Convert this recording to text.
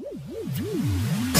Woo, woo, woo, woo.